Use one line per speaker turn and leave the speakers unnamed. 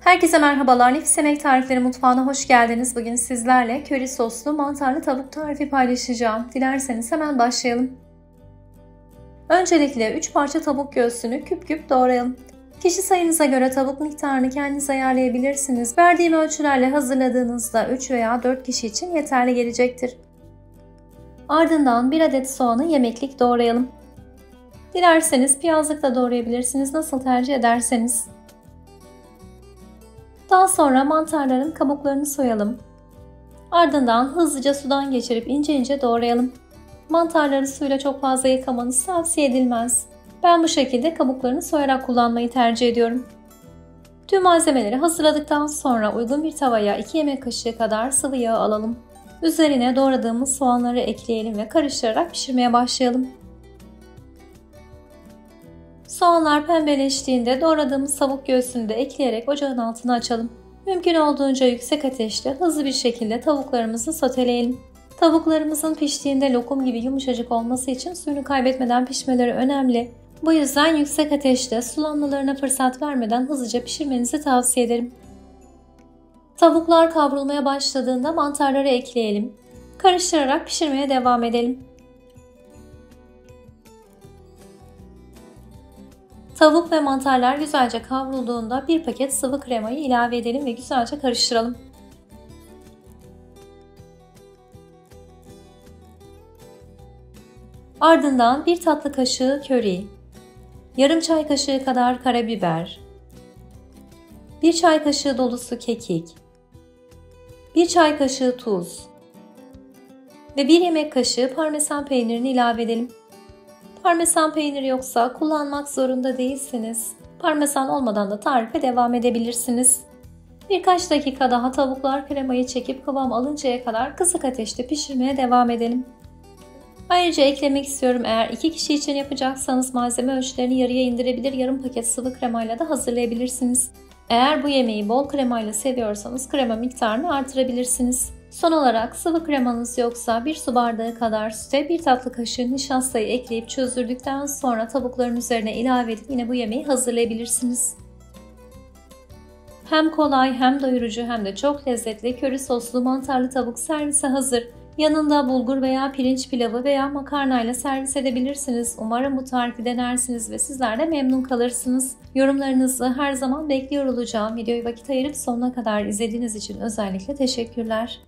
Herkese merhabalar. Nefis Yemek Tarifleri Mutfağı'na hoş geldiniz. Bugün sizlerle köri soslu mantarlı tavuk tarifi paylaşacağım. Dilerseniz hemen başlayalım. Öncelikle 3 parça tavuk göğsünü küp küp doğrayalım. Kişi sayınıza göre tavuk miktarını kendiniz ayarlayabilirsiniz. Verdiğim ölçülerle hazırladığınızda 3 veya 4 kişi için yeterli gelecektir. Ardından 1 adet soğanı yemeklik doğrayalım. Dilerseniz piyazlık da doğrayabilirsiniz nasıl tercih ederseniz. Daha sonra mantarların kabuklarını soyalım. Ardından hızlıca sudan geçirip ince ince doğrayalım. Mantarları suyla çok fazla yıkamanız tavsiye edilmez. Ben bu şekilde kabuklarını soyarak kullanmayı tercih ediyorum. Tüm malzemeleri hazırladıktan sonra uygun bir tavaya 2 yemek kaşığı kadar sıvı yağ alalım. Üzerine doğradığımız soğanları ekleyelim ve karıştırarak pişirmeye başlayalım. Soğanlar pembeleştiğinde doğradığımız tavuk göğsünü de ekleyerek ocağın altını açalım. Mümkün olduğunca yüksek ateşte hızlı bir şekilde tavuklarımızı soteleyelim. Tavuklarımızın piştiğinde lokum gibi yumuşacık olması için suyunu kaybetmeden pişmeleri önemli. Bu yüzden yüksek ateşte sulanmalarına fırsat vermeden hızlıca pişirmenizi tavsiye ederim. Tavuklar kavrulmaya başladığında mantarları ekleyelim. Karıştırarak pişirmeye devam edelim. Tavuk ve mantarlar güzelce kavrulduğunda bir paket sıvı kremayı ilave edelim ve güzelce karıştıralım. Ardından bir tatlı kaşığı köri, yarım çay kaşığı kadar karabiber, bir çay kaşığı dolusu kekik, bir çay kaşığı tuz ve bir yemek kaşığı parmesan peynirini ilave edelim. Parmesan peyniri yoksa kullanmak zorunda değilsiniz. Parmesan olmadan da tarife devam edebilirsiniz. Birkaç dakika daha tavuklar kremayı çekip kıvam alıncaya kadar kısık ateşte pişirmeye devam edelim. Ayrıca eklemek istiyorum eğer iki kişi için yapacaksanız malzeme ölçülerini yarıya indirebilir yarım paket sıvı kremayla da hazırlayabilirsiniz. Eğer bu yemeği bol kremayla seviyorsanız krema miktarını artırabilirsiniz. Son olarak sıvı kremanız yoksa bir su bardağı kadar süte bir tatlı kaşığı nişastayı ekleyip çözdürdükten sonra tavukların üzerine ilave edip yine bu yemeği hazırlayabilirsiniz. Hem kolay hem doyurucu hem de çok lezzetli köri soslu mantarlı tavuk servise hazır. Yanında bulgur veya pirinç pilavı veya makarnayla servis edebilirsiniz. Umarım bu tarifi denersiniz ve sizler de memnun kalırsınız. Yorumlarınızı her zaman bekliyor olacağım. Videoyu vakit ayırıp sonuna kadar izlediğiniz için özellikle teşekkürler.